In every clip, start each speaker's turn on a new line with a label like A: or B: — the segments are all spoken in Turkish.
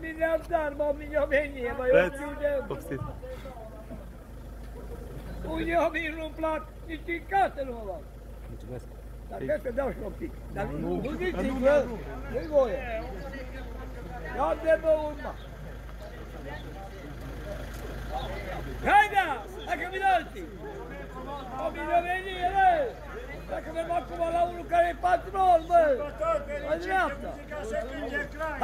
A: miliardar, ma mica vegni, ma io
B: Evet.
A: più tempo.
B: Ofsit.
A: Uite, mi un plat, nici în casă nu mă bag.
B: Mulțumesc.
A: Dar trebuie să dau și un pic. Dar nu, nu zici, bă, nu-i voie. Ia de bă urma. Haida, dacă vin alții. O mine veni, ele. Dacă merg acum la unul care e patron, bă. La Second year cry.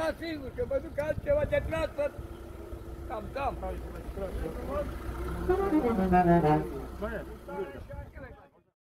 A: Las singur, că mă duc altceva de tras, Cam, cam.
C: Bine,